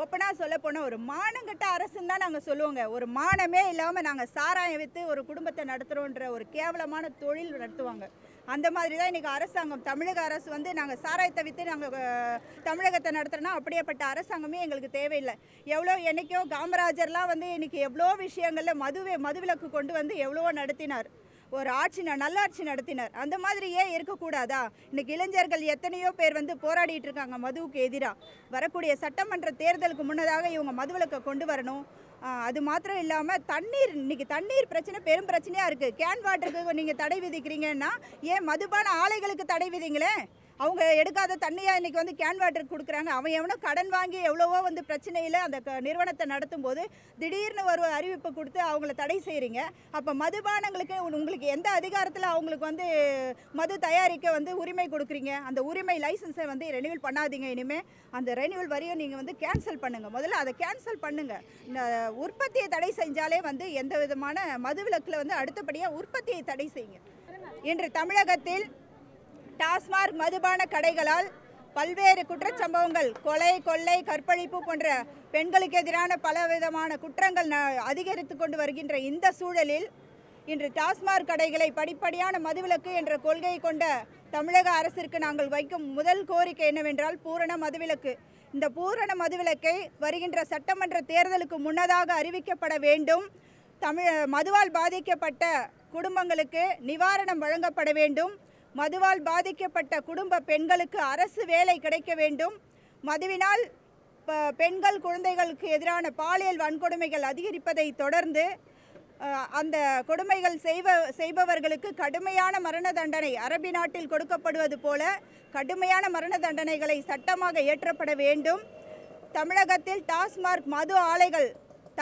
ஓப்பனாக சொல்ல போனால் ஒரு மானங்கட்ட அரசுன்னு தான் நாங்கள் சொல்லுவோங்க. ஒரு மானமே இல்லாமல் நாங்கள் சாராயம் விற்று ஒரு குடும்பத்தை நடத்துகிறோன்ற ஒரு கேவலமான தொழில் நடத்துவாங்க. அந்த மாதிரி தான் இன்றைக்கி அரசாங்கம். தமிழக அரசு வந்து நாங்கள் சாராயத்தை விற்று நாங்கள் தமிழகத்தை நடத்துகிறோன்னா அப்படியேப்பட்ட அரசாங்கமே எங்களுக்கு தேவையில்லை. எவ்வளோ என்றைக்கோ காமராஜர்லாம் வந்து இன்றைக்கி எவ்வளோ விஷயங்களில் மதுவை மதுவிலக்கு கொண்டு வந்து எவ்வளவோ நடத்தினார். ஒரு ஆட்சி நல்லாட்சி நடத்தினர். அந்த மாதிரி ஏன் இருக்கக்கூடாதா? இன்னைக்கு இளைஞர்கள் எத்தனையோ பேர் வந்து போராடிட்டு இருக்காங்க மதுவுக்கு எதிராக வரக்கூடிய சட்டமன்ற தேர்தலுக்கு முன்னதாக இவங்க மதுவிலக்கை கொண்டு வரணும். அது மாத்திரம் இல்லாமல் தண்ணீர் இன்னைக்கு தண்ணீர் பிரச்சனை பெரும் பிரச்சனையாக இருக்குது கேன் வாட்டருக்கு நீங்கள் தடை விதிக்கிறீங்கன்னா ஏன் மதுபான ஆலைகளுக்கு தடை விதிங்களேன் அவங்க எடுக்காத தண்ணியை இன்றைக்கி வந்து கேன் வாட்டர் கொடுக்குறாங்க. அவன் எவனோ கடன் வாங்கி எவ்வளவோ வந்து பிரச்சனையில் அந்த க- நிறுவனத்தை நடத்தும் போது திடீர்னு ஒரு அறிவிப்பு கொடுத்து அவங்கள தடை செய்கிறீங்க அப்போ மதுபானங்களுக்கு உங்களுக்கு எந்த அதிகாரத்தில் அவங்களுக்கு வந்து மது தயாரிக்க வந்து உரிமை கொடுக்குறீங்க? அந்த உரிமை லைசன்ஸை வந்து ரெனியூவல் பண்ணாதீங்க இனிமேல் அந்த ரெனியூவல் வரையும் நீங்கள் வந்து கேன்சல் பண்ணுங்கள் முதல்ல அதை கேன்சல் பண்ணுங்கள் இந்த உற்பத்தியை தடை செஞ்சாலே வந்து எந்த விதமான மதுவிலக்கில் வந்து அடுத்தபடியாக உற்பத்தியை தடை செய்யுங்க. இன்று தமிழகத்தில் டாஸ்மார்க் மதுபான கடைகளால் பல்வேறு குற்றச்சம்பவங்கள் கொலை கொள்ளை கற்பழிப்பு போன்ற பெண்களுக்கு எதிரான பலவிதமான குற்றங்கள் ந- அதிகரித்து கொண்டு வருகின்ற இந்த சூழலில் இன்று டாஸ்மாக் கடைகளை படிப்படியான மதுவிலக்கு என்ற கொள்கையை கொண்ட தமிழக அரசிற்கு நாங்கள் வைக்கும் முதல் கோரிக்கை என்னவென்றால் பூரண மதுவிலக்கு. இந்த பூரண மதுவிலக்கை வருகின்ற சட்டமன்ற தேர்தலுக்கு முன்னதாக அறிவிக்கப்பட வேண்டும். தமிழ் மதுவால் பாதிக்கப்பட்ட குடும்பங்களுக்கு நிவாரணம் வழங்கப்பட வேண்டும். மதுவால் பாதிக்கப்பட்ட குடும்ப பெண்களுக்கு அரசு வேலை கிடைக்க வேண்டும். மதுவினால் பெண்கள் குழந்தைகளுக்கு எதிரான பாலியல் வன்கொடுமைகள் அதிகரிப்பதை தொடர்ந்து அந்த கொடுமைகள் செய்வ செய்பவர்களுக்கு கடுமையான மரண தண்டனை அரபி நாட்டில் கொடுக்கப்படுவது போல கடுமையான மரண தண்டனைகளை சட்டமாக இயற்றப்பட வேண்டும். தமிழகத்தில் டாஸ்மார்க் மது ஆலைகள்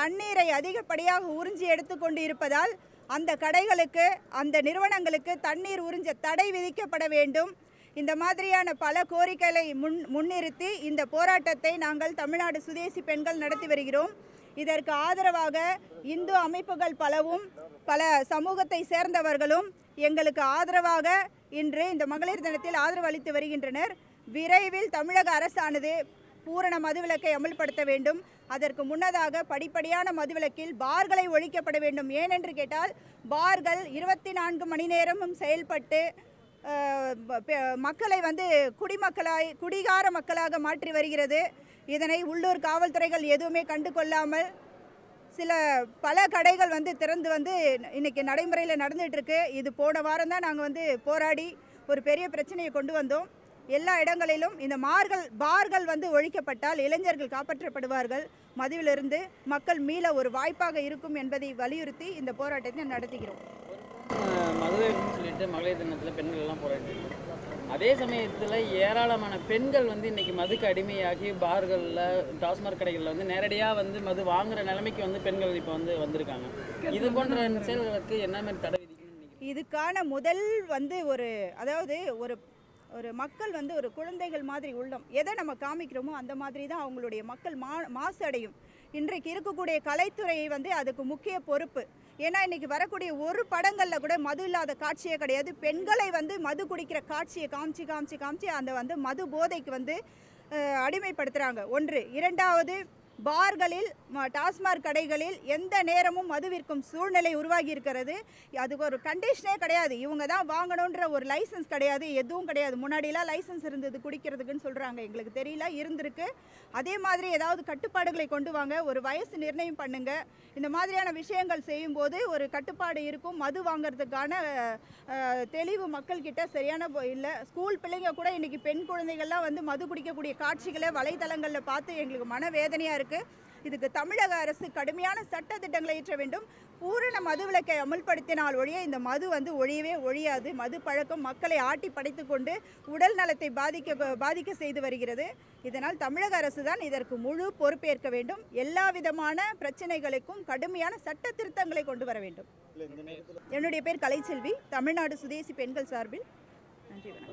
தண்ணீரை அதிகப்படியாக உறிஞ்சி எடுத்துக்கொண்டு இருப்பதால் அந்த கடைகளுக்கு அந்த நிறுவனங்களுக்கு தண்ணீர் உறிஞ்ச தடை விதிக்கப்பட வேண்டும். இந்த மாதிரியான பல கோரிக்கைகளை முன் முன்னிறுத்தி இந்த போராட்டத்தை நாங்கள் தமிழ்நாடு சுதேசி பெண்கள் நடத்தி வருகிறோம். இதற்கு ஆதரவாக இந்து அமைப்புகள் பலவும் பல சமூகத்தை சேர்ந்தவர்களும் எங்களுக்கு ஆதரவாக இன்று இந்த மகளிர் தினத்தில் ஆதரவு அளித்து வருகின்றனர். விரைவில் தமிழக அரசானது பூரண மதுவிலக்கை அமல்படுத்த வேண்டும். அதற்கு முன்னதாக படிப்படியான மதுவிலக்கில் பார்களை ஒழிக்கப்பட வேண்டும். ஏனென்று கேட்டால் பார்கள் இருபத்தி நான்கு மணி நேரமும் செயல்பட்டு பெ- மக்களை வந்து குடிமக்களாய் குடிகார மக்களாக மாற்றி வருகிறது. இதனை உள்ளூர் காவல்துறைகள் எதுவுமே கண்டு கொள்ளாமல் சில பல கடைகள் வந்து திறந்து வந்து இன்னைக்கு நடைமுறையில் நடந்துகிட்ருக்கு இது போன வாரம் தான் நாங்கள் வந்து போராடி ஒரு பெரிய பிரச்சனையை கொண்டு வந்தோம். எல்லா இடங்களிலும் இந்த மார்கள் பார்கள் வந்து ஒழிக்கப்பட்டால் இளைஞர்கள் காப்பாற்றப்படுவார்கள். மதுவிலிருந்து மக்கள் மீள ஒரு வாய்ப்பாக இருக்கும் என்பதை வலியுறுத்தி இந்த போராட்டத்தை நடத்துகிறோம். மதுரைன்னு சொல்லிட்டு மகளிர் தினத்தில் பெண்கள் எல்லாம் போராடிட்டு அதே சமயத்தில் ஏராளமான பெண்கள் வந்து இன்னைக்கு மதுக்கு அடிமையாகி பார்களில் டாஸ்மாக் கடைகளில் வந்து நேரடியாக வந்து மது வாங்குற நிலைமைக்கு வந்து பெண்கள் இப்போ வந்து வந்திருக்காங்க. இது போன்ற செயல்களுக்கு என்ன மாதிரி தடை இதுக்கான முதல் வந்து ஒரு அதாவது ஒரு ஒரு மக்கள் வந்து ஒரு குழந்தைகள் மாதிரி உள்ளம். எதை நம்ம காமிக்கிறோமோ அந்த மாதிரி தான் அவங்களுடைய மக்கள் மா மாசு அடையும் இன்றைக்கு இருக்கக்கூடிய கலைத்துறையை வந்து அதுக்கு முக்கிய பொறுப்பு. ஏன்னா இன்றைக்கி வரக்கூடிய ஒரு படங்களில் கூட மது இல்லாத காட்சியே கிடையாது. பெண்களை வந்து மது குடிக்கிற காட்சியை காமிச்சு காமிச்சு காமிச்சு அந்த வந்து மது போதைக்கு வந்து அடிமைப்படுத்துகிறாங்க ஒன்று. இரண்டாவது பார்களில் டாஸ்மாக் கடைகளில் எந்த நேரமும் மது விற்கும் சூழ்நிலை உருவாகி இருக்கிறது அதுக்கு ஒரு கண்டிஷனே கிடையாது. இவங்க தான் வாங்கணுன்ற ஒரு லைசன்ஸ் கிடையாது. எதுவும் கிடையாது. முன்னாடிலாம் லைசன்ஸ் இருந்தது குடிக்கிறதுக்குன்னு சொல்கிறாங்க எங்களுக்கு தெரியல இருந்திருக்கு. அதே மாதிரி ஏதாவது கட்டுப்பாடுகளை கொண்டு வாங்க. ஒரு வயசு நிர்ணயம் பண்ணுங்க. இந்த மாதிரியான விஷயங்கள் செய்யும்போது ஒரு கட்டுப்பாடு இருக்கும். மது வாங்குறதுக்கான தெளிவு மக்கள்கிட்ட சரியான இல்லை. ஸ்கூல் பிள்ளைங்க கூட இன்றைக்கி பெண் குழந்தைகள்லாம் வந்து மது குடிக்கக்கூடிய காட்சிகளை வலைதளங்களில் பார்த்து எங்களுக்கு மனவேதனையாக இருக்குது இதுக்கு தமிழக அரசு கடுமையான சட்ட திட்டங்களை இயற்ற வேண்டும். பூரண மதுவிலக்கை அமுல்படுத்தினால் ஒழிய இந்த மது வந்து ஒழியவே ஒழியாது. மது பழக்கம் மக்களை ஆட்டி படைத்து கொண்டு உடல் நலத்தை பாதிக்க பாதிக்க செய்து வருகிறது. இதனால் தமிழக அரசு தான் இதற்கு முழு பொறுப்பேற்க வேண்டும். எல்லா விதமான பிரச்சனைகளுக்கும் கடுமையான சட்ட திருத்தங்களை கொண்டு வர வேண்டும். என்னுடைய பேர் கலைச்செல்வி. தமிழ்நாடு சுதேசி பெண்கள் சார்பில். நன்றி வணக்கம்.